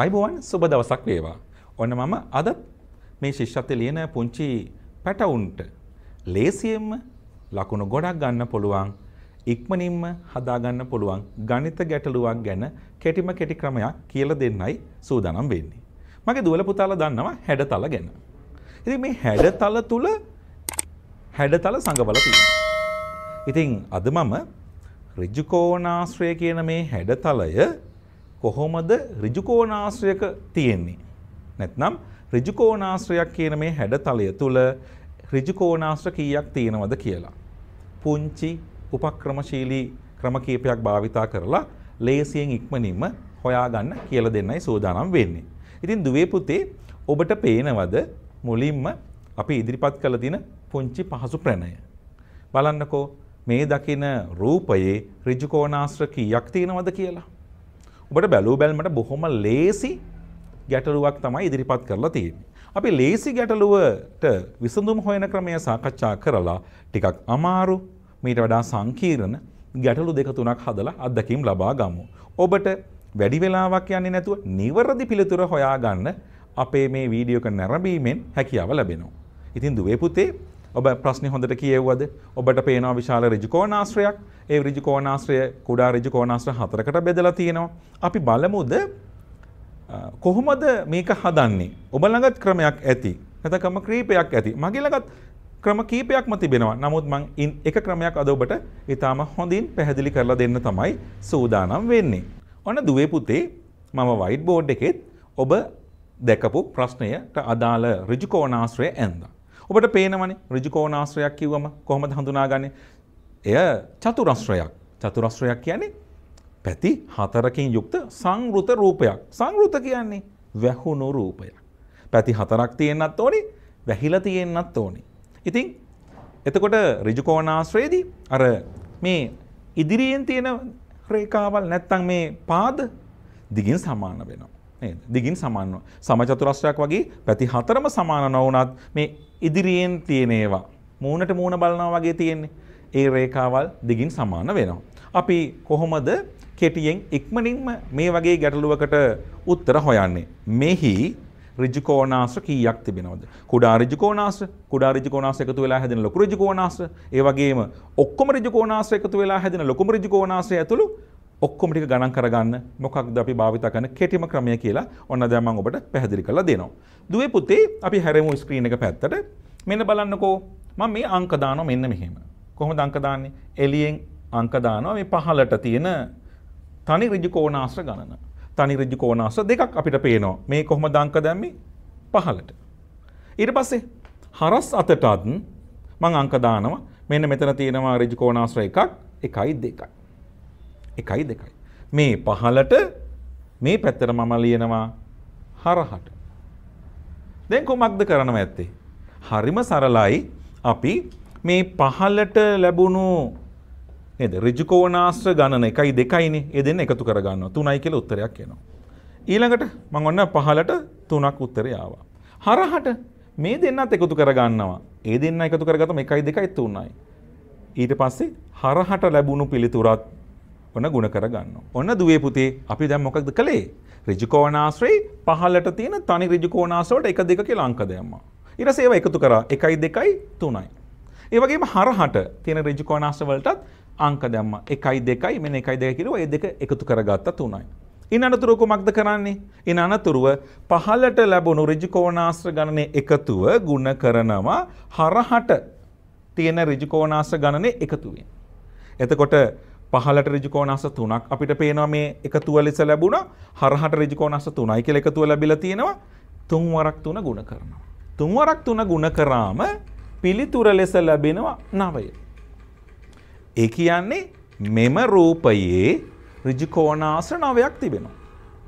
අයිබෝවන් සුබ දවසක් වේවා. ඔන්න මම අදත් මේ ශිෂ්‍යත්වය ලියන පුංචි පැටවුන්ට ලේසියෙන්ම ලකුණු ගොඩක් ගන්න පුළුවන් ඉක්මනින්ම හදාගන්න පුළුවන් ගණිත ගැටලුවක් ගැන කෙටිම කෙටි ක්‍රමයක් කියලා දෙන්නයි සූදානම් වෙන්නේ. මගේ දුවල පුතාලා දන්නවා හැඩතල ගැන. ඉතින් මේ හැඩතල තුල හැඩතල සංගවල තියෙනවා. ඉතින් අද මම ඍජුකෝණාශ්‍රය කියන මේ හැඩතලය කොහොමද ඍජුකෝණාශ්‍රයක තියෙන්නේ. නැත්නම් ඍජුකෝණාශ්‍රයක් කියන මේ හැඩතලය තුල ඍජුකෝණාශ්‍ර කීයක් තියෙනවද කියලා. පුංචි උපක්‍රමශීලී ක්‍රම කීපයක් භාවිතා කරලා ලේසියෙන් ඉක්මනින්ම හොයාගන්න කියලා දෙන්නයි සූදානම් වෙන්නේ. ඉතින් දුවේ පුතේ ඔබට පේනවද මුලින්ම අපි ඉදිරිපත් කළ තියෙන පුංචි පහසු ප්‍රණය. බලන්නකෝ මේ දකින රූපයේ ඍජුකෝණාශ්‍ර කීයක් තියෙනවද කියලා. ඔබට බැලූ බැල්මට බොහොම ලේසි ගැටලුවක් තමයි ඉදිරිපත් කරලා තියෙන්නේ. අපි ලේසි ගැටලුවට විසඳුම් හොයන ක්‍රමය සාකච්ඡා කරලා ටිකක් අමාරු මීට වඩා සංකීර්ණ ගැටලු දෙක තුනක් හදලා අත්දැකීම් ලබා ගමු. ඔබට වැඩි වෙලාවක් යන්නේ නැතුව නිවැරදි පිළිතුර හොයාගන්න අපේ මේ වීඩියෝක නැරඹීමෙන් හැකියාව ලැබෙනවා. ඉතින් දුවේ පුතේ ඔබ ප්‍රශ්නේ හොඳට කියෙව්වද? ඔබට පේනවා විශාල ඍජුකෝණාශ්‍රයක්. ඒ ඍජුකෝණාශ්‍රය කුඩා ඍජුකෝණාශ්‍ර හතරකට බෙදලා තියෙනවා. අපි බලමුද කොහොමද මේක හදන්නේ? ඔබ ළඟත් ක්‍රමයක් ඇති. නැත්නම් ක්‍රම කීපයක් ඇති. මගේ ළඟත් ක්‍රම කීපයක්ම තිබෙනවා. නමුත් මං එක ක්‍රමයක් අද ඔබට ඊටාම හොඳින් පැහැදිලි කරලා දෙන්න තමයි සූදානම් වෙන්නේ. ඔන්න දුවේ පුතේ මම වයිට් බෝඩ් එකෙත් ඔබ දැකපු ප්‍රශ්නයට අදාළ ඍජුකෝණාශ්‍රය ඇඳා. ඔබට පේනවනේ ඍජුකෝණාශ්‍රයක් කිව්වම කොහොමද හඳුනාගන්නේ? එය චතුරස්‍රයක්. චතුරස්‍රයක් කියන්නේ පැති හතරකින් යුක්ත සංවෘත රූපයක්. සංවෘත කියන්නේ වැහුණු රූපයක්. පැති හතරක් තියෙන්නත් ඕනි, වැහිලා තියෙන්නත් ඕනි. ඉතින් එතකොට ඍජුකෝණාශ්‍රයේදී අර මේ ඉදිරියෙන් තියෙන රේඛාවල් නැත්තම් මේ පාද දිගින් සමාන වෙනවා. නේද? දිගින් සමානව. සමචතුරස්‍රයක් වගේ පැති හතරම සමාන නොවුනත් මේ ඉදිරියෙන් තියෙන ඒවා මූණට මූණ බලනවා වගේ තියෙන්නේ. ඒ රේඛාවල් දිගින් සමාන වෙනවා. අපි කොහොමද කෙටියෙන් ඉක්මනින්ම මේ වගේ ගැටලුවකට උත්තර හොයන්නේ. මෙහි ඍජුකෝණාශ්‍ර කීයක් තිබෙනවද? කුඩා ඍජුකෝණාශ්‍ර, කුඩා ඍජුකෝණාශ්‍ර එකතු වෙලා හැදෙන ලොකු ඍජුකෝණාශ්‍ර, ඒ වගේම ඔක්කොම ඍජුකෝණාශ්‍ර එකතු වෙලා හැදෙන ලොකුම ඍජුකෝණාශ්‍රය ඇතුළු ඔක්කොම ටික ගණන් කරගන්න මොකක්ද අපි භාවිත කරන කෙටිම ක්‍රමය කියලා ඔන්න දැන් මම ඔබට පැහැදිලි කරලා දෙනවා. දුවේ පුතේ අපි හැරෙමු ස්ක්‍රීන් එක පැත්තට. මෙන්න බලන්නකෝ මම මේ අංක දානවා මෙන්න මෙහෙම. කොහොමද අංක දාන්නේ? එළියෙන් අංක දානවා මේ පහළට තියෙන තනි ඍජු කෝණාශ්‍ර ගණන. තනි ඍජු කෝණාශ්‍ර දෙකක් අපිට පේනවා. මේ කොහොමද අංක දැම්මේ? පහළට. ඊට පස්සේ හරස් අතටත් මං අංක දානවා. මෙන්න මෙතන තියෙනවා ඍජු කෝණාශ්‍ර එකක්, එකයි දෙකයි. එකයි දෙකයි. මේ පහළට මේ පැත්තට මම ලියනවා හරහට. දැන් කොමක්ද කරනවා ඇත්තේ? හරිම සරලයි. අපි මේ පහළට ලැබුණු නේද? ඍජුකෝණාශ්‍ර ගණන එකයි දෙකයිනේ. ඒ දෙන්න එකතු කරගන්නවා. 3යි කියලා උත්තරයක් එනවා. ඊළඟට මම ඔන්න පහලට 3ක් උත්තරය ආවා. හරහට මේ දෙන්නත් එකතු කරගන්නවා. ඒ දෙන්න එකතු කරගත්තම 1යි 2යි 3යි ඊට පස්සේ හරහට ලැබුණු පිළිතුරත් ඔන්න ගුණ කරගන්න. ඔන්න දුවේ පුතේ අපි දැන් මොකක්ද කළේ? ඍජුකෝණාශ්‍රේ පහළට තියෙන තනි ඍජුකෝණාශ්‍රවලට එක දෙක කියලා අංක දැම්මා. ඊට පස්සේ ඒවා එකතු කරා 1 2 3යි. ඒ වගේම හරහට තියෙන ඍජුකෝණාශ්‍රවලටත් අංක දැම්මා 1 2 මෙන්න 1 2 කිරුවා ඒ දෙක එකතු කරගත්තා 3යි. ඉන් අනතුරුව කුමක්ද කරන්නේ? ඉන් අනතුරුව පහළට ලැබුණු ඍජුකෝණාශ්‍ර ගණනේ එකතුව ගුණ කරනවා හරහට තියෙන ඍජුකෝණාශ්‍ර ගණනේ එකතුවෙන්. එතකොට පහලට රිජිකෝනස තුනක් අපිට පේනවා මේ එකතුව ලෙස ලැබුණ හරහට රිජිකෝනස තුනයි කියල එකතුව ලැබිල තියෙනවා තුන්වරක් තුන ගුණ කරනවා. තුන්වරක් තුන ගුණ කරාම පිළිතුර ලෙස ලැබෙනවා නවය. ඒ කියන්නේ මෙම රූපයේ රිජිකෝනාස නවයක් තිබෙනවා.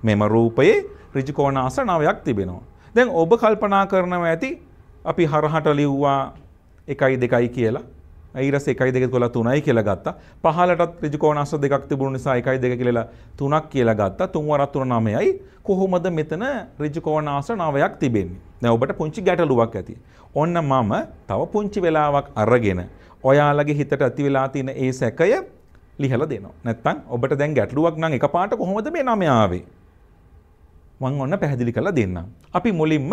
මෙම රූපයේ රිජිකෝනාස නවයක් තිබෙනවා. දැන් ඔබ කල්පනා කරනවා ඇති අපි හරහට ලිව්වා එකයි දෙකයි කියලා ඊරස එකයි දෙක කොලා තුනයි කියලා ගත්තා. පහලටත් ඍජුකෝණාශ්‍ර දෙකක් තිබුණු නිසා එකයි දෙක කියලා තුනක් කියලා ගත්තා. තුන් වරක් තුන නවයයි. කොහොමද මෙතන ඍජුකෝණාශ්‍ර නවයක් තිබෙන්නේ? දැන් ඔබට පුංචි ගැටලුවක් ඇති. ඔන්න මම තව පුංචි වෙලාවක් අරගෙන ඔයාලගේ හිතට ඇති වෙලා තියෙන ඒ සැකය ලිහලා දෙනවා. නැත්තම් ඔබට දැන් ගැටලුවක් නම් එකපාරට කොහොමද මේ නම ආවේ? මං ඔන්න පැහැදිලි කරලා දෙන්නම්. අපි මුලින්ම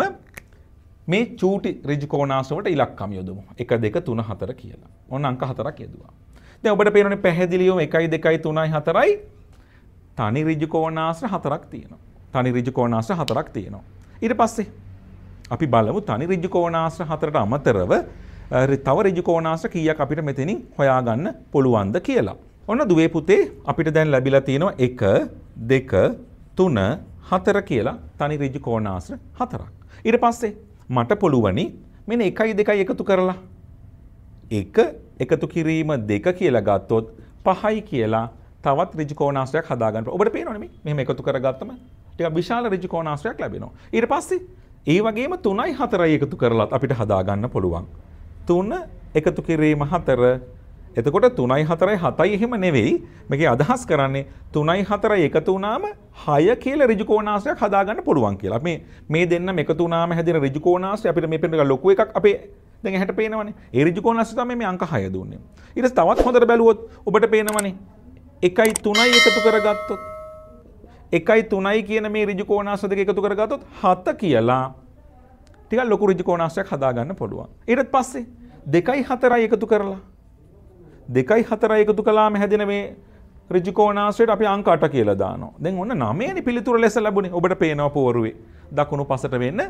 මේ චූටි රිජිකෝනාසවට ඉලක්කම් යොදමු. එක දෙක තුන හතර කියලා. ඔන්න අංක හතරක් යෙදවා. දැන් ඔබට පේනනේ පැහැදිලිවම 1 2 3යි 4යි තනි රිජිකෝනාස්ත්‍ර හතරක් තියෙනවා. තනි රිජිකෝනාස්ත්‍ර හතරක් තියෙනවා. ඊට පස්සේ අපි බලමු තනි රිජිකෝනාස්ත්‍ර හතරට අමතරව තව රිජිකෝනාස්ත්‍ර කීයක් අපිට මෙතනින් හොයාගන්න පුළුවන්ද කියලා. ඔන්න දුවේ පුතේ අපිට දැන් ලැබිලා තියෙනවා 1 2 3 4 කියලා තනි රිජිකෝනාස්ත්‍ර හතරක්. ඊට පස්සේ මට පුළුවනි මෙන්න 1 2 එකතු කරලා එක එකතු කිරීම දෙක කියලා ගත්තොත් පහයි කියලා තවත් රිජිකෝනාස්ත්‍රයක් හදාගන්න. ඔබට පේනවනේ මේ මෙහෙම එකතු කරගත්තම ටිකක් විශාල රිජිකෝනාස්ත්‍රයක් ලැබෙනවා. ඊට පස්සේ ඒ වගේම 3යි 4යි එකතු කරලත් අපිට හදාගන්න පුළුවන්. 3 එකතු කිරීම 4 එතකොට 3යි 4යි 7යි එහෙම නෙවෙයි. මේකේ අදහස් කරන්නේ 3යි 4යි එකතු වුණාම 6 කියලා ඍජුකෝණාශ්‍රයක් හදාගන්න පුළුවන් කියලා. මේ මේ දෙන්නම එකතු වුණාම හැදෙන ඍජුකෝණාශ්‍රය අපිට මේ පෙන්න ලොකු එකක් අපේ දැන් ඇහැට පේනවනේ. ඒ ඍජුකෝණාශ්‍රය තමයි මේ අංක 6 දුන්නේ. ඊට පස්සේ තවත් හොඳට බැලුවොත් ඔබට පේනවනේ. 1යි 3යි එකතු කරගත්තොත් 1යි 3යි කියන මේ ඍජුකෝණාශ්‍ර දෙක එකතු කරගත්තොත් 7 කියලා ටිකක් ලොකු ඍජුකෝණාශ්‍රයක් හදාගන්න පුළුවන්. ඊට පස්සේ 2යි 4යි එකතු කරලා දෙකයි හතරයි එකතු කලාම හැදෙන මේ රිජිකෝනාශ්‍රයට අපි අංක අට කියලා දානවා. දැන් ඔන්න නවයනේ පිළිතුර ලෙස ලැබුණේ. ඔබට පේනවා පෝරුවේ. දකුණු පසට වෙන්න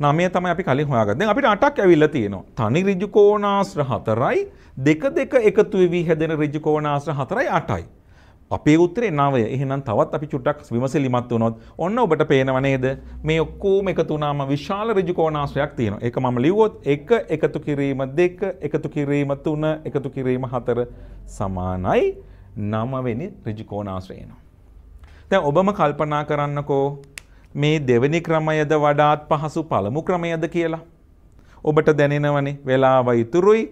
නමය තමයි අපි කලින් හොයාගත්තේ. දැන් අපිට අටක් ඇවිල්ලා තියෙනවා. තනි රිජිකෝනාශ්‍ර හතරයි දෙක දෙක එකතු වෙවි හැදෙන රිජිකෝනාශ්‍ර හතරයි අටයි. අපේ උත්තරේ නවය. එහෙනම් තවත් අපි චුට්ටක් විමසිලිමත් වුණොත් ඔන්න ඔබට පේනව නේද? මේ ඔක්කොම එකතු වුණාම විශාල ඍජුකෝණාශ්‍රයක් තියෙනවා. ඒක මම ලිව්වොත් 1 එකතු කිරීම 2 එකතු කිරීම 3 එකතු කිරීම 4 සමානයි 9 වෙනි ඍජුකෝණාශ්‍රය එනවා. දැන් ඔබම කල්පනා කරන්නකෝ මේ දෙවෙනි ක්‍රමයද වඩාත් පහසු පළමු ක්‍රමයද කියලා. ඔබට දැනෙනවනේ වෙලාව ඉතුරුයි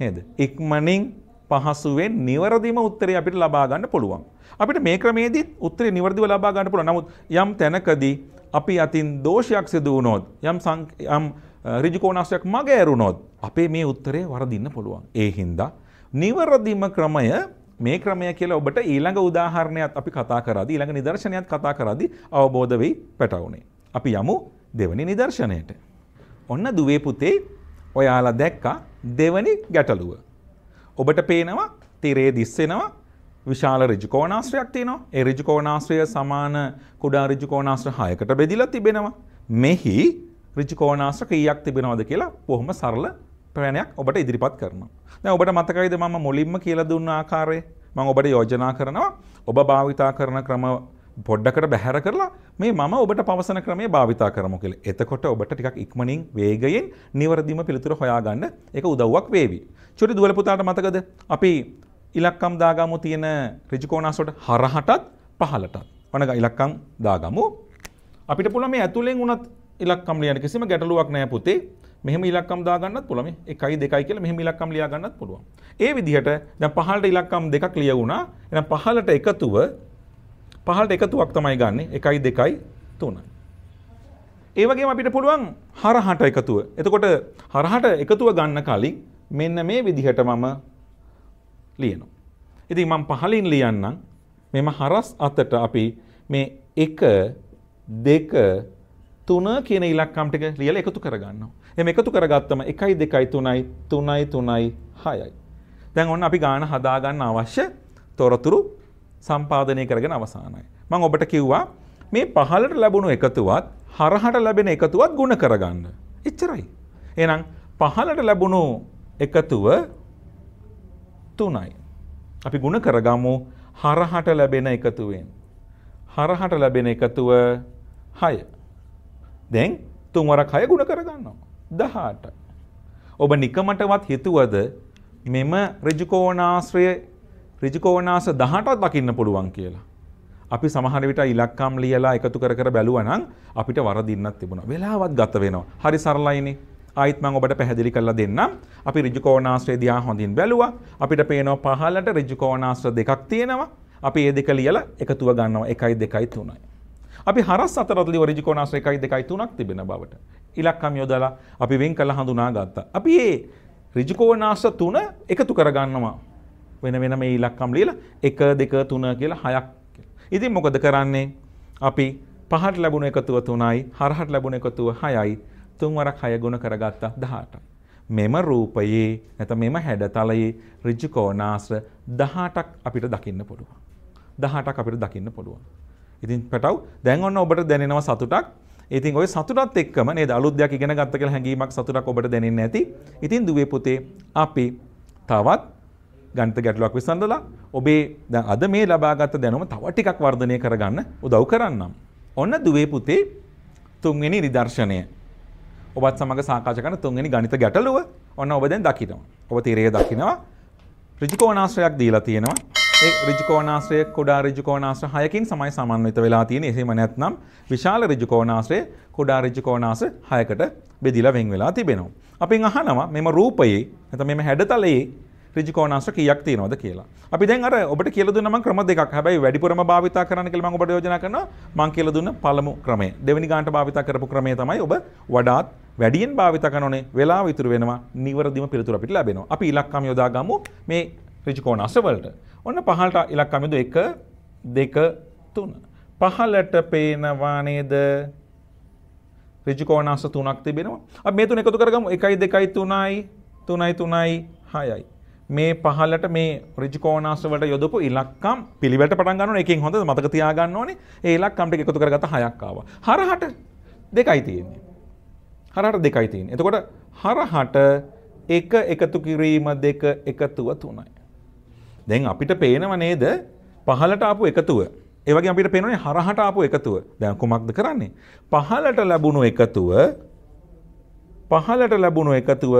නේද? ඉක්මනින් පහසුවෙන් නිවැරදිම උත්තරේ අපිට ලබා ගන්න පුළුවන්. අපිට මේ ක්‍රමේදීත් උත්තරේ නිවැරදිව ලබා ගන්න පුළුවන්. නමුත් යම් තැනකදී අපි අතින් දෝෂයක් සිදු වුණොත් යම් යම් ඍජුකෝණාංශයක් මග ඇරුණොත් අපේ මේ උත්තරේ වරදින්න පුළුවන්. ඒ හින්දා නිවැරදිම ක්‍රමය මේ ක්‍රමය කියලා ඔබට ඊළඟ උදාහරණයක් අපි කතා කරද්දී ඊළඟ නිදර්ශනයක් කතා කරද්දී අවබෝධ වෙයි පැටවුනේ. අපි යමු දෙවනි නිදර්ශනයට. ඔන්න දුවේ පුතේ ඔයාලා දැක්කා දෙවනි ගැටලුව. ඔබට පේනවා තිරේ දිස්සෙනවා විශාල රිජිකෝනාශ්‍රයක් තියෙනවා. ඒ රිජිකෝනාශ්‍රය සමාන කුඩා රිජිකෝනාශ්‍ර 6කට බෙදිලා තිබෙනවා. මෙහි රිජිකෝනාශ්‍ර කීයක් තිබෙනවද කියලා බොහොම සරල ප්‍රවණයක් ඔබට ඉදිරිපත් කරනවා. දැන් ඔබට මතකයිද මම මුලින්ම කියලා දුන්න ආකාරය මම ඔබට යෝජනා කරනවා ඔබ භාවිතා කරන ක්‍රම පොඩ්ඩකට බැහැර කරලා මේ මම ඔබට පවසන ක්‍රමය භාවිතා කරමු කියලා. එතකොට ඔබට ටිකක් ඉක්මනින් වේගයෙන් නිවැරදිම පිළිතුර හොයාගන්න ඒක උදව්වක් වේවි. චුටි දුවල පුතාට මතකද අපි ඉලක්කම් දාගමු තියෙන ඍජුකෝණාසොට හරහටත් පහලටත්. ඔන්න ඉලක්කම් දාගමු. අපිට පුළුවන් මේ ඇතුලෙන් උනත් ඉලක්කම් ලියන්න කිසිම ගැටලුවක් නැහැ පුතේ. මෙහෙම ඉලක්කම් දාගන්නත් පුළුවන්. මේ 1යි 2යි කියලා මෙහෙම ඉලක්කම් ලියා ගන්නත් පුළුවන්. ඒ විදිහට දැන් පහළට ඉලක්කම් දෙකක් ලියවුණා. එහෙනම් පහළට එකතුව පහළට එකතුවක් තමයි ගන්නෙ 1යි 2යි 3යි. ඒ වගේම අපිට පුළුවන් හරහට එකතුව. එතකොට හරහට එකතුව ගන්න කලින් මෙන්න මේ විදිහට මම ලියනවා. ඉතින් මම පහලින් ලියන්නම් මෙම හරස් අතට අපි මේ 1 2 3 කියන ඉලක්කම් ටික ලියලා එකතු කරගන්නවා. එහෙනම් එකතු කරගත්තම 1යි 2යි 3යි 3යි 3යි 6යි. දැන් ඔන්න අපි ගාන හදා ගන්න අවශ්‍ය තොරතුරු සම්පාදනය කරගෙන අවසානයි. මම ඔබට කිව්වා මේ පහලට ලැබුණු එකතුවත් හරහට ලැබෙන එකතුවත් ගුණ කරගන්න. එච්චරයි. එහෙනම් පහලට ලැබුණු එකතුව 3යි. අපි ගුණ කරගමු හරහට ලැබෙන එකතුවෙන්. හරහට ලැබෙන එකතුව 6. දැන් තුන් වරක් 6 ගුණ කරගන්නවා. 18. ඔබ නිකමටවත් හිතුවද මෙම ඍජු කෝණාශ්‍රය ඍජුකෝණාස 18ක් දකින්න පුළුවන් කියලා. අපි සමහර විට ඉලක්කම් ලියලා එකතු කර කර බැලුවා නම් අපිට වරදින්නත් තිබුණා. වෙලාවත් ගත වෙනවා. හරි සරලයිනේ. ආයිත් මම ඔබට පැහැදිලි කරලා දෙන්නම්. අපි ඍජුකෝණාශ්‍රය දිහා හොඳින් බැලුවා. අපිට පේනවා පහළට ඍජුකෝණාශ්‍ර දෙකක් තියෙනවා. අපි ඒ දෙක ලියලා එකතුව ගන්නවා 1යි 2යි 3යි. අපි හරස් අතරත් ලියව ඍජුකෝණාශ්‍ර 1යි 2යි 3ක් තිබෙන බවට. ඉලක්කම් යොදලා අපි වෙන් කළ හඳුනා ගත්තා. අපි මේ ඍජුකෝණාශ්‍ර 3 එකතු කරගන්නවා. වෙන වෙන මේ ඉලක්කම් ලියලා 1 2 3 කියලා 6ක් ඉතින් මොකද කරන්නේ? අපි පහට ලැබුණ එකතුව තුනයි හරහට ලැබුණ එකතුව හයයි තුන්වරක් හය ගුණ කරගත්තා දහටයි. මෙම රූපයේ නැත මෙම හැඩතලයේ රිජිකෝනාශ්‍ර දහටක් අපිට දකින්න පුළුවන්. දහටක් අපිට දකින්න පුළුවන්. ඉතින් පැටව් දැන් ඔන්න ඔබට දැනෙනවා සතුටක් ඉතින් ඔය සතුටත් එක්කම නේද අලුත් දෙයක් ඉගෙන ගත්ත කියලා හැඟීමක් සතුටක් ඔබට දැනෙන්නේ නැති. ඉතින් දුවේ පුතේ අපි තවත් ගණිත ගැටලුවක් විසඳලා ඔබේ දැන් අද මේ ලබාගත් දැනුම තව ටිකක් වර්ධනය කරගන්න උදව් කරන්නම්. ඔන්න දුවේ පුතේ තුන්වෙනි නිදර්ශනය. ඔබත් සමග සාකච්ඡා කරන තුන්වෙනි ගණිත ගැටලුව ඔන්න ඔබ දැන් දකිනවා. ඔබ තීරය දකිනවා. ඍජුකෝණාශ්‍රයක් දීලා තියෙනවා. ඒ ඍජුකෝණාශ්‍රය කුඩා ඍජුකෝණාශ්‍ර 6කින් සමයි සමන්විත වෙලා තියෙන. එහෙම නැත්නම් විශාල ඍජුකෝණාශ්‍රය කුඩා ඍජුකෝණාශ්‍ර 6කට බෙදිලා වෙන් වෙලා තිබෙනවා. අපෙන් අහනවා මෙම රූපයේ නැත්නම් මෙම හැඩතලයේ ත්‍රිජිකෝණාංශ කීයක් තියෙනවද කියලා. අපි දැන් අර ඔබට කියලා දුන්න මම ක්‍රම දෙකක්. හැබැයි වැඩිපුරම භාවිතා කරන්න කියලා මම ඔබට යෝජනා කරනවා. මම කියලා දුන්න පළමු ක්‍රමය. දෙවෙනි ගානට භාවිතා කරපු ක්‍රමය තමයි ඔබ වඩාත් වැඩියෙන් භාවිතා කරනෝනේ වෙලාව ඉතුරු වෙනවා. නිවරදිම පිළිතුර අපිට ලැබෙනවා. අපි ඉලක්කම් යොදා ගමු මේ ත්‍රිජිකෝණාංශ වලට. ඔන්න පහළට ඉලක්කම් යොදු 1 2 3. පහළට පේනවා නේද? ත්‍රිජිකෝණාංශ තුනක් තිබෙනවා. අපි මේ තුන එකතු කරගමු. 1 2 3යි 3යි 3යි 6යි. මේ පහලට මේ රිජිකෝනාශ්‍රවලට යොදපු ඉලක්කම් පිළිවෙලට පටන් ගන්න ඕනේ. එකෙන් හොඳද මතක තියාගන්න ඕනේ. ඒ ඉලක්කම් ටික එකතු කරගත්ත හයක් ආවා. හරහට දෙකයි තියෙන්නේ. හරහට දෙකයි තියෙන්නේ. එතකොට හරහට එක එකතු කිරීම දෙක එකතුව තුනයි. දැන් අපිට පේනව නේද පහලට ආපු එකතුව. ඒ වගේ අපිට පේනවනේ හරහට ආපු එකතුව. දැන් කුමක්ද කරන්නේ? පහලට ලැබුණු එකතුව පහලට ලැබුණු එකතුව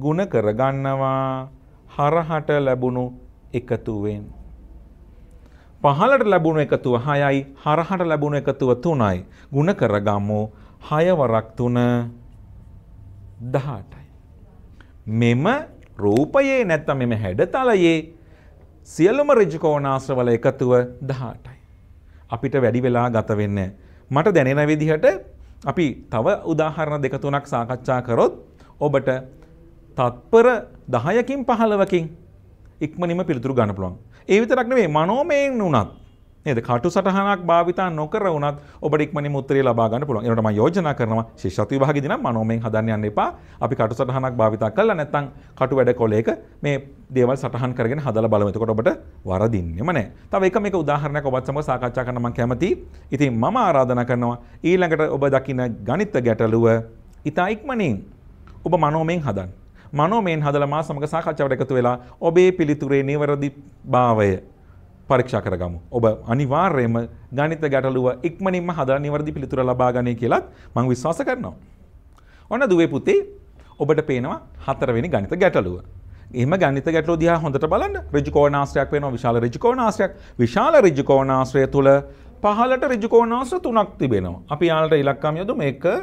ಗುಣ කරගන්නවා හරහට ලැබුණු එකතුවෙන්. පහලට ලැබුණු එකතුව හයයි හරහට ලැබුණු එකතුව තුනයි. ගුණ කරගම්මු හයවරක් තුන දහටයි. මෙම රූපයේ නැත්තම් මෙම හැඩතලයේ සියලුම රිජිකෝනාශ්‍රවල එකතුව දහටයි. අපිට වැඩි වෙලා ගත වෙන්න. මට දැනෙන විදිහට අපි තව උදාහරණ දෙක තුනක් සාකච්ඡා කරොත් ඔබට තත්පර දහයකින් පහළවකින් ඉක්මනින්ම පිළිතුරු ගන්න පුළුවන්. ඒ විතරක් නෙවෙයි මනෝමයෙන් වුණත් නේද කටු සටහනක් භාවිතා නොකර වුණත් ඔබට ඉක්මනින්ම උත්තරය ලබා ගන්න පුළුවන්. ඒකට මම යෝජනා කරනවා ශිෂ්‍යත්ව විභාගෙදී නම් මනෝමයෙන් හදන්න යන්න එපා. අපි කටු සටහනක් භාවිතා කළා නැත්නම් කටු වැඩ කොලයක මේ දේවල් සටහන් කරගෙන හදලා බලමු. එතකොට ඔබට වරදින්නෙම නැහැ. තව එක මේක උදාහරණයක් ඔබත් සමග සාකච්ඡා කරන්න මම කැමතියි. ඉතින් මම ආරාධනා කරනවා ඊළඟට ඔබ දකින ගණිත ගැටලුව ඉතා ඉක්මනින් ඔබ මනෝමයෙන් හදන්න. මනෝමයෙන් හදලා මා සමග සාකච්ඡාවට එකතු වෙලා ඔබේ පිළිතුරේ නිවැරදි භාවය පරීක්ෂා කරගමු. ඔබ අනිවාර්යයෙන්ම ගණිත ගැටලුව ඉක්මනින්ම හදලා නිවැරදි පිළිතුර ලබා ගන්නේ කියලාත් මම විශ්වාස කරනවා. ඔන්න දුවේ පුතේ ඔබට පේනවා හතරවෙනි ගණිත ගැටලුව. එහෙම ගණිත ගැටලුව දිහා හොඳට බලන්න. ඍජුකෝණාශ්‍රයක් වෙනවා විශාල ඍජුකෝණාශ්‍රයක්. විශාල ඍජුකෝණාශ්‍රය තුල පහළට ඍජුකෝණාශ්‍ර තුනක් තිබෙනවා. අපි යාලට ඉලක්කම් යොදමු 1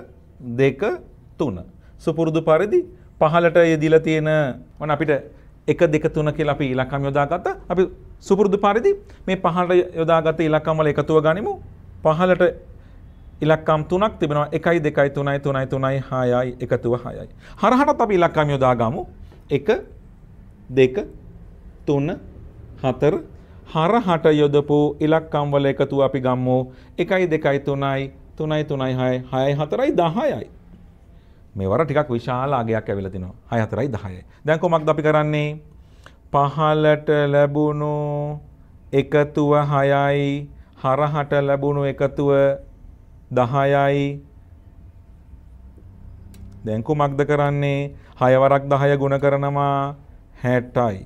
2 3. සුපුරුදු පරිදි පහලට යෙදිලා තියෙන මොන අපිට එක දෙක තුන කියලා අපි ඉලක්කම් යොදාගත්තා. අපි සුපුරුදු පරිදි මේ පහලට යොදාගත්ත ඉලක්කම් වල එකතුව ගනිමු. පහලට ඉලක්කම් තුනක් තිබෙනවා. 1යි 2යි 3යි 3යි 3යි 6යි එකතුව 6යි. හරහටත් අපි ඉලක්කම් යොදා ගමු. 1 2 3 4 හරහට යොදපු ඉලක්කම් වල එකතුව අපි ගම්මු 1යි 2යි 3යි 3යි 3යි 6යි 6යි 4යි 10යි. මෙවර ටිකක් විශාල අගයක් ඇවිල්ලා තිනවා. 6 4යි 10යි. දැන් කොහොමද අපි කරන්නේ? පහලට ලැබුණු එකතුව 6යි හරහට ලැබුණු එකතුව 10යි. දැන් කොහොමද කරන්නේ? 6 වරක් 10 ගුණ කරනවා 60යි.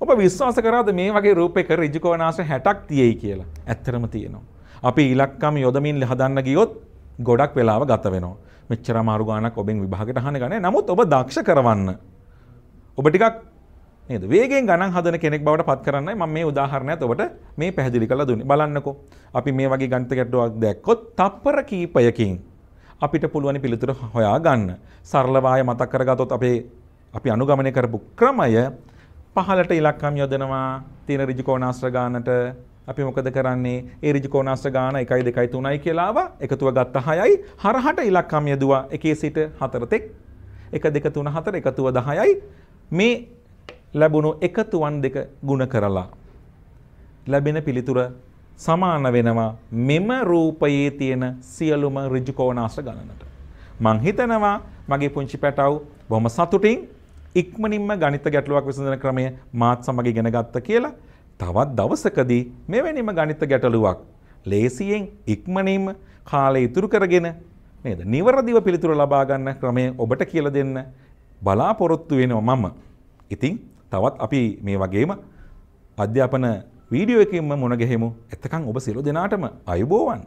ඔබ විශ්වාස කරාද මේ වගේ රූපයක ඍජුකෝණාංශ 60ක් තියෙයි කියලා? ඇත්තරම තියෙනවා. අපි ඉලක්කම් යොදමින් හදන්න ගියොත් ගොඩක් වෙලාව ගත වෙනවා. මෙච්චර අමාරු ගානක් ඔබෙන් විභාගයට අහන්න ගන්නේ. නමුත් ඔබ දක්ෂ කරවන්න. ඔබ ටිකක් නේද වේගෙන් ගණන් හදන කෙනෙක් බවට පත් කරන්නයි මම මේ උදාහරණයත් ඔබට මේ පැහැදිලි කරලා දුන්නේ. බලන්නකෝ. අපි මේ වගේ ගණිත ගැටලුවක් දැක්කොත් තප්පර කීපයකින් අපිට පුළුවන් පිළිතුර හොයා ගන්න. සරලව ආය මතක් කරගත්තොත් අපේ අපි අනුගමනය කරපු ක්‍රමය පහලට ඉලක්කම් යොදනවා තියෙන ඍජුකෝණාශ්‍ර ගානට අපි මොකද කරන්නේ? ඒ ඍජුකෝණාශ්‍ර ගාන 1යි 2යි 3යි කියලා ආවා. එකතුව ගත්ත 6යි හරහට ඉලක්කම් යදුවා. 1 සිට 4 තෙක්. 1 2 3 4 එකතුව 10යි මේ ලැබුණු එකතුවන් දෙක ಗುಣ කරලා ලැබෙන පිළිතුර සමාන වෙනවා මෙම රූපයේ තියෙන සියලුම ඍජුකෝණාශ්‍ර ගණනට. මං හිතනවා මගේ පුංචි පැටව් බොහොම සතුටින් ඉක්මනින්ම ගණිත ගැටලුවක් විසඳන ක්‍රමය මාත් සමග ඉගෙන ගත්ත කියලා. තවත් දවසකදී මෙවැනිම ගණිත ගැටලුවක් ලේසියෙන් ඉක්මනින්ම කාලය ඉතුරු කරගෙන නේද නිවරදිව පිළිතුර ලබා ගන්න ක්‍රමය ඔබට කියලා දෙන්න බලාපොරොත්තු වෙනවා මම. ඉතින් තවත් අපි මේ වගේම අධ්‍යාපන වීඩියෝ එකකින්ම මුණ ගැහෙමු. එතකන් ඔබ සියලු දෙනාටම අයුබෝවන්.